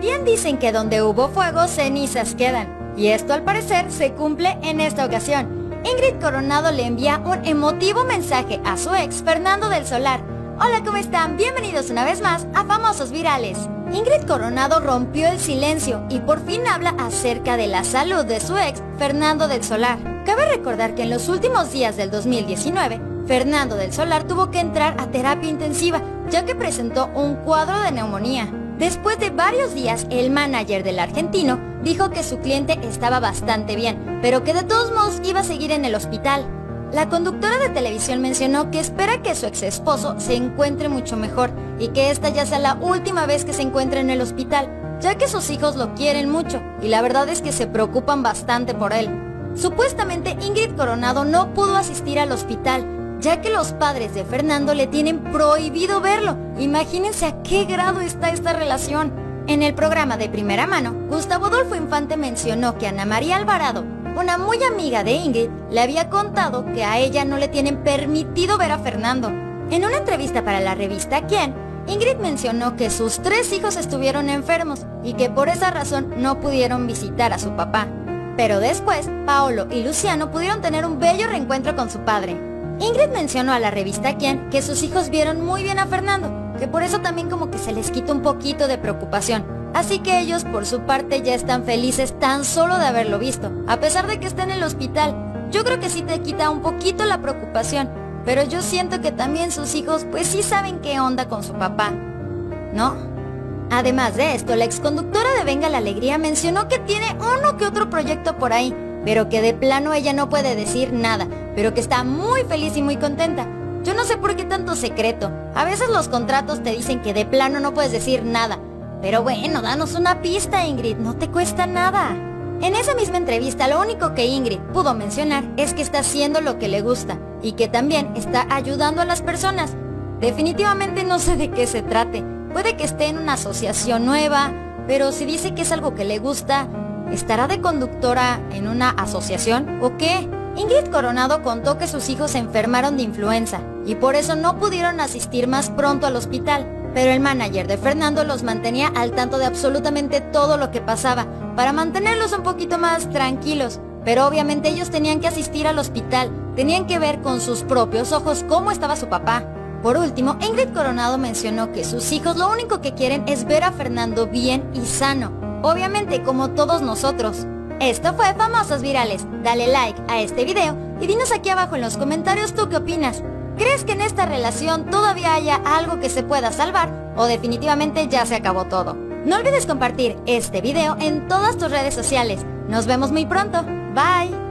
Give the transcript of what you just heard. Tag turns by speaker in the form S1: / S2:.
S1: Bien dicen que donde hubo fuego, cenizas quedan. Y esto al parecer se cumple en esta ocasión. Ingrid Coronado le envía un emotivo mensaje a su ex Fernando del Solar. Hola, ¿cómo están? Bienvenidos una vez más a Famosos Virales. Ingrid Coronado rompió el silencio y por fin habla acerca de la salud de su ex Fernando del Solar. Cabe recordar que en los últimos días del 2019, Fernando del Solar tuvo que entrar a terapia intensiva ya que presentó un cuadro de neumonía. Después de varios días, el manager del argentino dijo que su cliente estaba bastante bien, pero que de todos modos iba a seguir en el hospital. La conductora de televisión mencionó que espera que su ex esposo se encuentre mucho mejor y que esta ya sea la última vez que se encuentre en el hospital, ya que sus hijos lo quieren mucho y la verdad es que se preocupan bastante por él. Supuestamente Ingrid Coronado no pudo asistir al hospital ya que los padres de Fernando le tienen prohibido verlo. Imagínense a qué grado está esta relación. En el programa de primera mano, Gustavo Adolfo Infante mencionó que Ana María Alvarado, una muy amiga de Ingrid, le había contado que a ella no le tienen permitido ver a Fernando. En una entrevista para la revista Quién, Ingrid mencionó que sus tres hijos estuvieron enfermos y que por esa razón no pudieron visitar a su papá. Pero después, Paolo y Luciano pudieron tener un bello reencuentro con su padre. Ingrid mencionó a la revista Quién que sus hijos vieron muy bien a Fernando, que por eso también como que se les quita un poquito de preocupación. Así que ellos por su parte ya están felices tan solo de haberlo visto, a pesar de que está en el hospital. Yo creo que sí te quita un poquito la preocupación, pero yo siento que también sus hijos pues sí saben qué onda con su papá, ¿no? Además de esto, la exconductora de Venga la Alegría mencionó que tiene uno que otro proyecto por ahí, pero que de plano ella no puede decir nada, pero que está muy feliz y muy contenta. Yo no sé por qué tanto secreto. A veces los contratos te dicen que de plano no puedes decir nada. Pero bueno, danos una pista, Ingrid, no te cuesta nada. En esa misma entrevista, lo único que Ingrid pudo mencionar es que está haciendo lo que le gusta y que también está ayudando a las personas. Definitivamente no sé de qué se trate. Puede que esté en una asociación nueva, pero si dice que es algo que le gusta, ¿Estará de conductora en una asociación o qué? Ingrid Coronado contó que sus hijos se enfermaron de influenza y por eso no pudieron asistir más pronto al hospital, pero el manager de Fernando los mantenía al tanto de absolutamente todo lo que pasaba para mantenerlos un poquito más tranquilos. Pero obviamente ellos tenían que asistir al hospital, tenían que ver con sus propios ojos cómo estaba su papá. Por último, Ingrid Coronado mencionó que sus hijos lo único que quieren es ver a Fernando bien y sano, obviamente como todos nosotros. Esto fue Famosos Virales. Dale like a este video y dinos aquí abajo en los comentarios tú qué opinas. ¿Crees que en esta relación todavía haya algo que se pueda salvar o definitivamente ya se acabó todo? No olvides compartir este video en todas tus redes sociales. Nos vemos muy pronto. Bye.